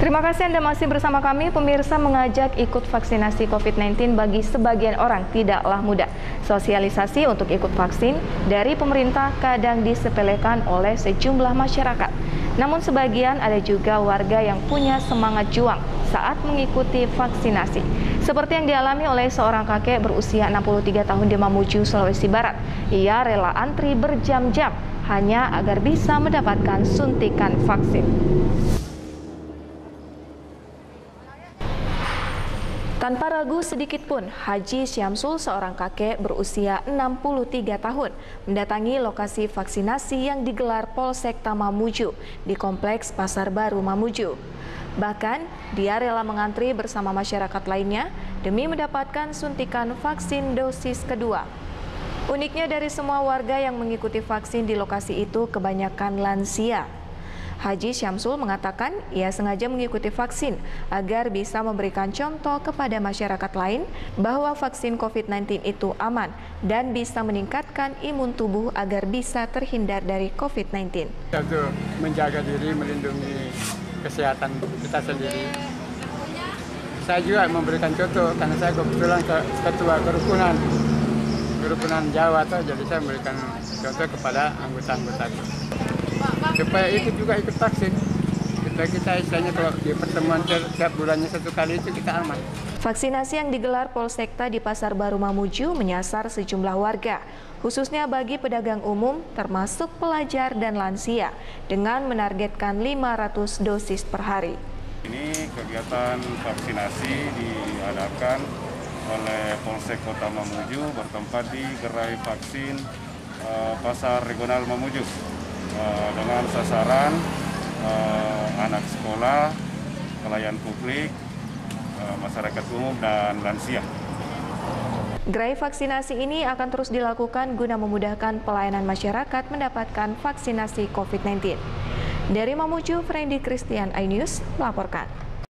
Terima kasih Anda masih bersama kami. Pemirsa mengajak ikut vaksinasi COVID-19 bagi sebagian orang tidaklah mudah. Sosialisasi untuk ikut vaksin dari pemerintah kadang disepelekan oleh sejumlah masyarakat. Namun sebagian ada juga warga yang punya semangat juang saat mengikuti vaksinasi. Seperti yang dialami oleh seorang kakek berusia 63 tahun di Mamuju, Sulawesi Barat. Ia rela antri berjam-jam hanya agar bisa mendapatkan suntikan vaksin. Tanpa ragu sedikit pun, Haji Syamsul seorang kakek berusia 63 tahun mendatangi lokasi vaksinasi yang digelar Polsek Tamamuju di Kompleks Pasar Baru Mamuju. Bahkan, dia rela mengantri bersama masyarakat lainnya demi mendapatkan suntikan vaksin dosis kedua. Uniknya dari semua warga yang mengikuti vaksin di lokasi itu kebanyakan lansia Haji Syamsul mengatakan ia sengaja mengikuti vaksin agar bisa memberikan contoh kepada masyarakat lain bahwa vaksin COVID-19 itu aman dan bisa meningkatkan imun tubuh agar bisa terhindar dari COVID-19. Untuk menjaga diri, melindungi kesehatan kita sendiri. Saya juga memberikan contoh karena saya kebetulan ke ketua kerukunan kerukunan Jawa tuh, jadi saya memberikan contoh kepada anggota-anggota supaya ikut juga ikut vaksin kita kita istilahnya kalau di pertemuan setiap bulannya satu kali itu kita aman. Vaksinasi yang digelar Polsekta di Pasar Baru Mamuju menyasar sejumlah warga, khususnya bagi pedagang umum termasuk pelajar dan lansia, dengan menargetkan 500 dosis per hari. Ini kegiatan vaksinasi diadakan oleh Polsek Kota Mamuju bertempat di gerai vaksin uh, Pasar Regional Mamuju. Eh, dengan sasaran uh, anak sekolah, pelayan publik, uh, masyarakat umum, dan lansia. Gerai vaksinasi ini akan terus dilakukan guna memudahkan pelayanan masyarakat mendapatkan vaksinasi COVID-19. Dari Mamuju, Frendy Christian iNews melaporkan.